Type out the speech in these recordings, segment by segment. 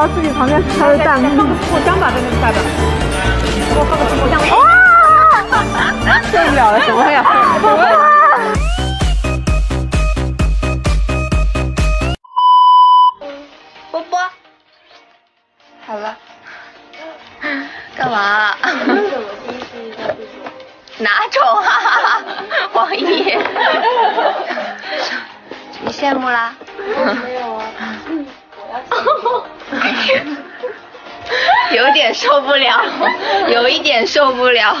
到自己旁边是他的弹幕。我想把这个发的。我放个直播间。哇！受不了了，什么呀？波波，好了，干嘛？哪种啊？王一，你羡慕啦？没有啊。受不了，有一点受不了。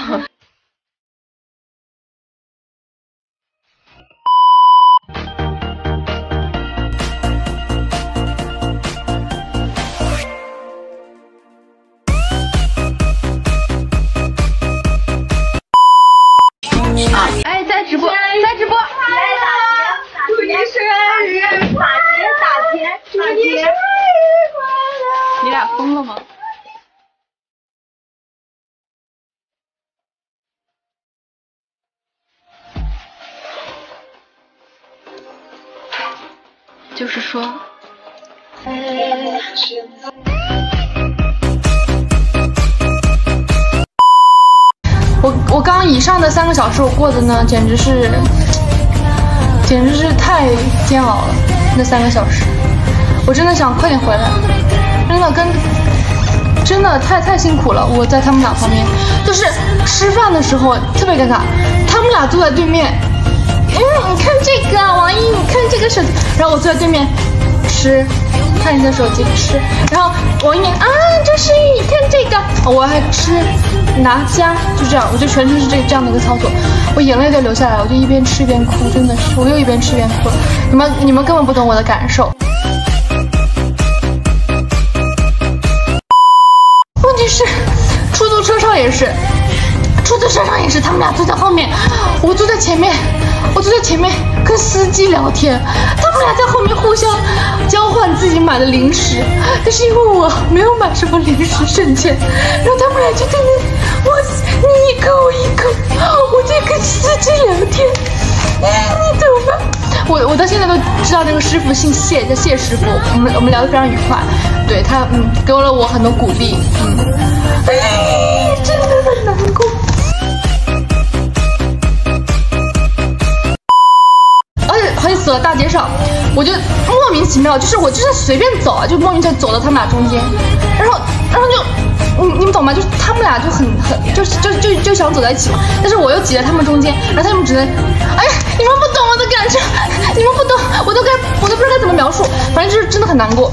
就是说，我我刚以上的三个小时我过的呢，简直是，简直是太煎熬了。那三个小时，我真的想快点回来，真的跟，真的太太辛苦了。我在他们俩旁边，就是吃饭的时候特别尴尬，他们俩坐在对面。嗯，你看这个，王一，你看这个手机，然后我坐在对面吃，看你的手机吃，然后王一啊，这是你看这个，我还吃拿家，就这样，我就全程是这这样的一个操作，我眼泪都流下来，我就一边吃一边哭，真的是，我又一边吃一边哭，你们你们根本不懂我的感受。问题是，出租车上也是，车上也是，他们俩坐在后面，我坐在前面。我坐在前面跟司机聊天，他们俩在后面互相交换自己买的零食，但是因为我没有买什么零食剩钱，然后他们俩就在那，我你一个我一个，我在跟司机聊天，你懂吗？我我到现在都知道那个师傅姓谢，叫谢师傅，我们我们聊得非常愉快，对他嗯给了我很多鼓励，嗯，哎，真的街上，我就莫名其妙，就是我就是随便走啊，就莫名其妙走到他们俩中间，然后然后就，你你们懂吗？就是他们俩就很很就是就就就想走在一起嘛，但是我又挤在他们中间，然后他们只能，哎呀，你们不懂我的感受，你们不懂，我都该我都不知道该怎么描述，反正就是真的很难过。